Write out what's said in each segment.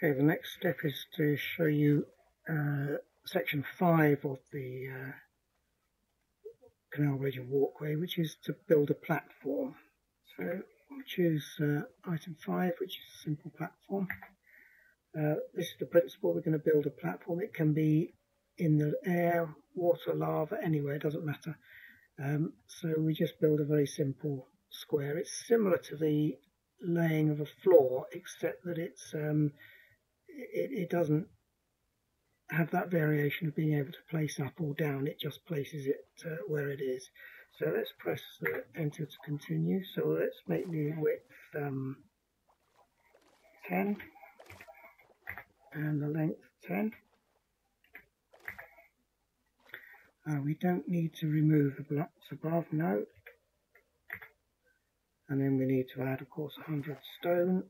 Okay, the next step is to show you uh, section 5 of the uh, Canal Bridge and Walkway, which is to build a platform. So we'll choose uh, item 5, which is a simple platform. Uh, this is the principle, we're going to build a platform. It can be in the air, water, lava, anywhere, it doesn't matter. Um, so we just build a very simple square. It's similar to the laying of a floor, except that it's um, it, it doesn't have that variation of being able to place up or down. It just places it uh, where it is. So let's press enter to continue. So let's make the width um, 10 and the length 10. Uh, we don't need to remove the blocks above, no. And then we need to add, of course, 100 stone.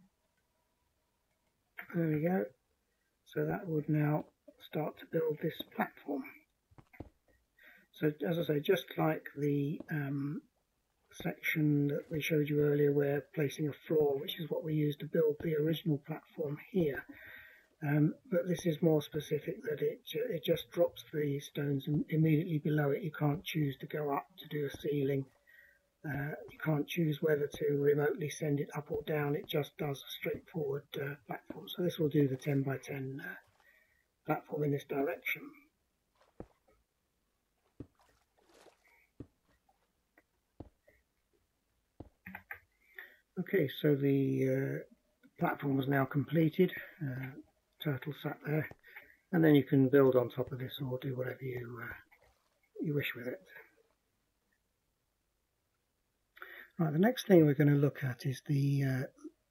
There we go. So that would now start to build this platform. So as I say, just like the um, section that we showed you earlier where placing a floor, which is what we used to build the original platform here. Um, but this is more specific that it, it just drops the stones immediately below it. You can't choose to go up to do a ceiling. Uh, you can't choose whether to remotely send it up or down. It just does a straightforward uh, platform. So this will do the 10 by 10 uh, platform in this direction. Okay, so the uh, platform is now completed. Uh, turtle sat there, and then you can build on top of this or do whatever you uh, you wish with it. Right, the next thing we're going to look at is the, uh,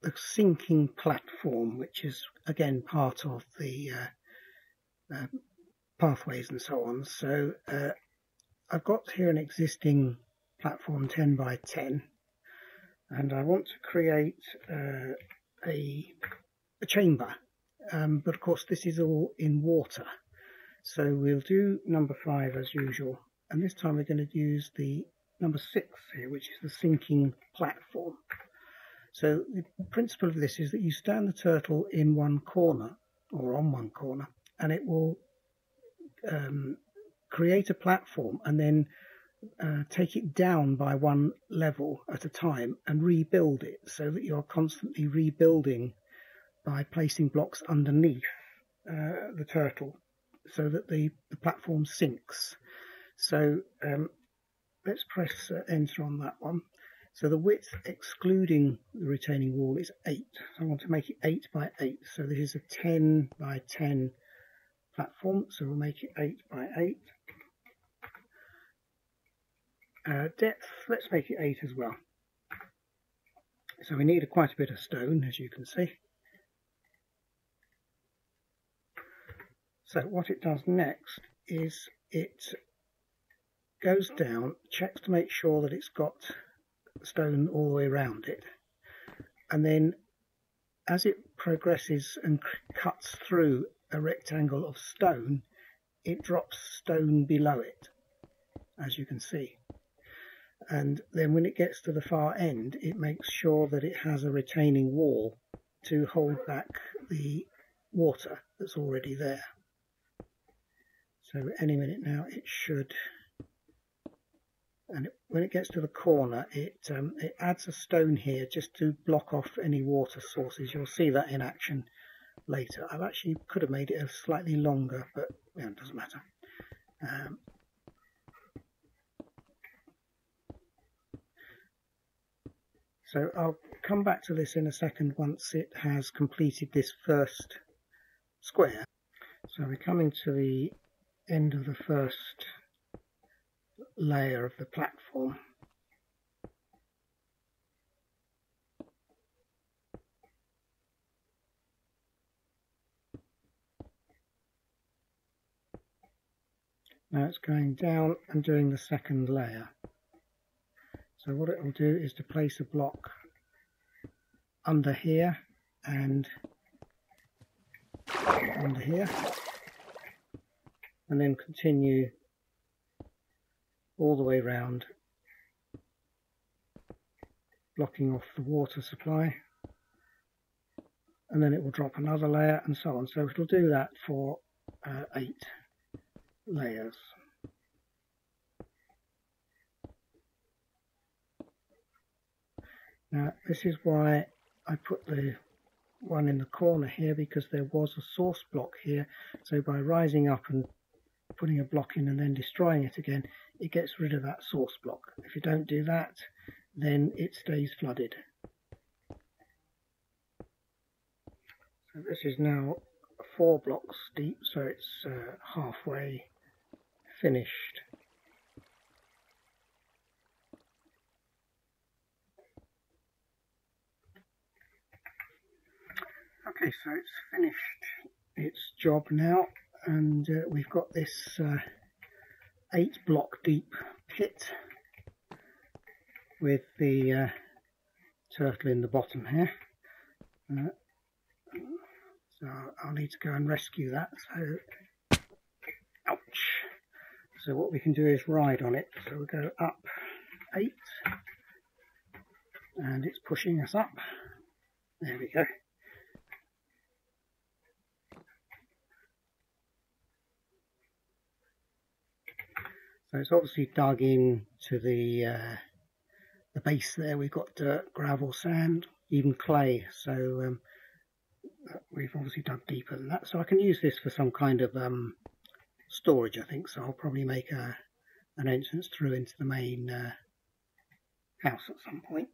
the sinking platform, which is again part of the uh, uh, pathways and so on. So uh, I've got here an existing platform 10 by 10 and I want to create uh, a, a, chamber um, but of course this is all in water so we'll do number 5 as usual and this time we're going to use the number 6 here which is the sinking platform so the principle of this is that you stand the turtle in one corner or on one corner and it will um, create a platform and then uh, take it down by one level at a time and rebuild it so that you're constantly rebuilding by placing blocks underneath uh, the turtle so that the, the platform sinks. So um, let's press uh, enter on that one. So the width excluding the retaining wall is 8. So I want to make it 8 by 8. So this is a 10 by 10 platform. So we'll make it 8 by 8. Uh, depth, let's make it 8 as well. So we need a, quite a bit of stone, as you can see. So what it does next is it goes down, checks to make sure that it's got stone all the way around it, and then as it progresses and cuts through a rectangle of stone, it drops stone below it, as you can see. And then when it gets to the far end, it makes sure that it has a retaining wall to hold back the water that's already there. So any minute now it should and it, when it gets to the corner it um, it adds a stone here just to block off any water sources. You'll see that in action later. I've actually could have made it a slightly longer but yeah, it doesn't matter. Um, so I'll come back to this in a second once it has completed this first square. So we're coming to the end of the first layer of the platform. Now it's going down and doing the second layer. So what it will do is to place a block under here and under here and then continue all the way round blocking off the water supply and then it will drop another layer and so on. So it'll do that for uh, eight layers. Now this is why I put the one in the corner here because there was a source block here so by rising up and putting a block in and then destroying it again it gets rid of that source block. If you don't do that then it stays flooded. So this is now four blocks deep so it's uh, halfway finished. Okay, so it's finished its job now, and uh, we've got this uh, eight block deep pit with the uh, turtle in the bottom here. Uh, so I'll need to go and rescue that. So, ouch. So what we can do is ride on it. So we go up eight, and it's pushing us up. There we go. So it's obviously dug in to the uh, the base there. We've got dirt, gravel, sand, even clay. So um, we've obviously dug deeper than that. So I can use this for some kind of um, storage, I think. So I'll probably make a an entrance through into the main uh, house at some point.